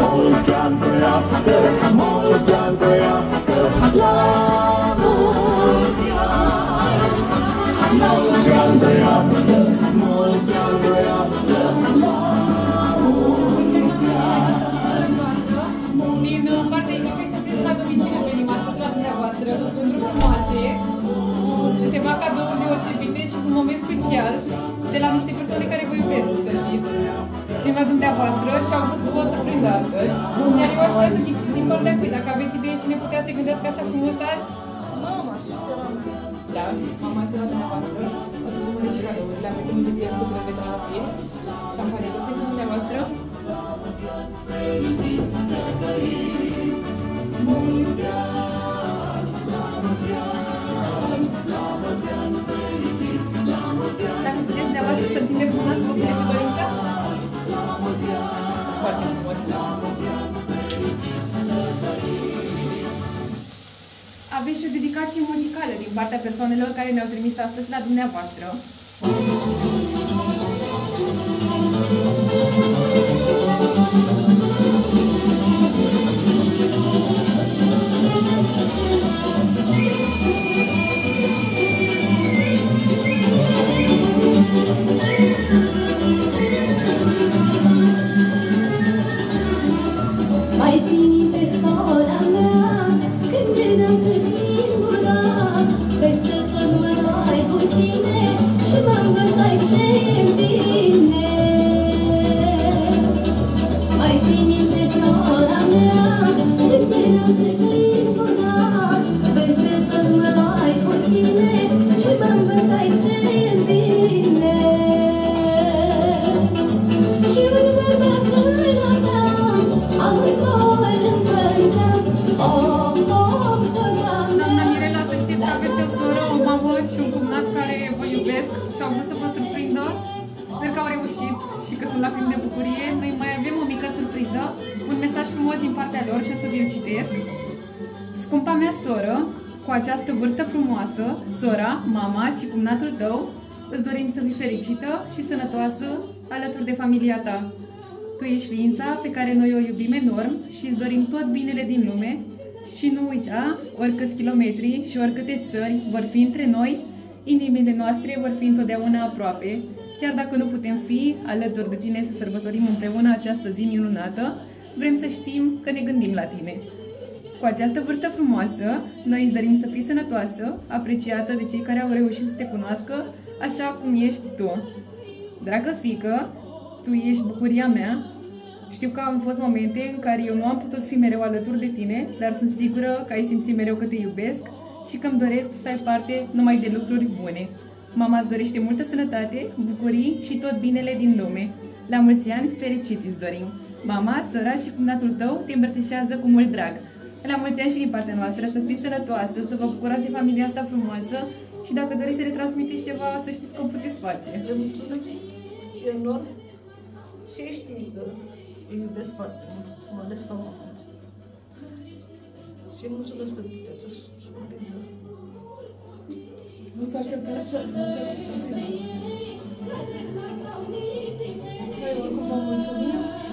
Mulți ani trăiască, mulți ani trăiască, la mulți ani. Mulți ani trăiască, mulți ani trăiască, la mulți ani. Din uh, partea echipei surprize la domiciliu venim astăzi la dumneavoastră cu gânduri frumoase, cu câteva cadouri deosebite și cu un moment special de la niște persoane care vă iubesc, să știți. Țin la dumneavoastră și au vrut să vă surprindă astăzi. Iar eu aș vrea să ghiciți din partea cui, dacă aveți idee cine putea să gândească așa frumos azi. Mama și sora mea. Da, mama zi la dumneavoastră. O să vă mănânc și cadourile. Aveți aminte ție sucră de trandafir, șampanelă Aveți și o dedicație muzicală din partea persoanelor care ne-au trimis astăzi la dumneavoastră. Mai vă iubesc și au vrut să vă surprindă. Sper că au reușit și că sunt lacrimi de bucurie. Noi mai avem o mică surpriză, un mesaj frumos din partea lor și o să vi-l citesc. Scumpa mea soră, cu această vârstă frumoasă, sora, mama și cumnatul tău, îți dorim să fii fericită și sănătoasă alături de familia ta. Tu ești ființa pe care noi o iubim enorm și îți dorim tot binele din lume și nu uita, oricâți kilometri și oricâte țări vor fi între noi, inimile noastre vor fi întotdeauna aproape, chiar dacă nu putem fi alături de tine să sărbătorim împreună această zi minunată, vrem să știm că ne gândim la tine. Cu această vârstă frumoasă, noi îți dorim să fii sănătoasă, apreciată de cei care au reușit să te cunoască așa cum ești tu. Dragă fică, tu ești bucuria mea. Știu că au fost momente în care eu nu am putut fi mereu alături de tine, dar sunt sigură că ai simțit mereu că te iubesc și că îmi doresc să ai parte numai de lucruri bune. Mama îți dorește multă sănătate, bucurii și tot binele din lume. La mulți ani fericiți îți dorim. Mama, sora și cumnatul tău te îmbrățișează cu mult drag. La mulți ani și din partea noastră, să fiți sănătoasă, să vă bucurați de familia asta frumoasă și dacă doriți să le transmiteți ceva, să știți că o puteți face. Le mulțumesc enorm și știi că îi iubesc foarte mult, mă ales ca mama. Și îi mulțumesc pentru această surpriză. Nu s-a așteptat așa la această surpriză. Noi oricum vă mulțumim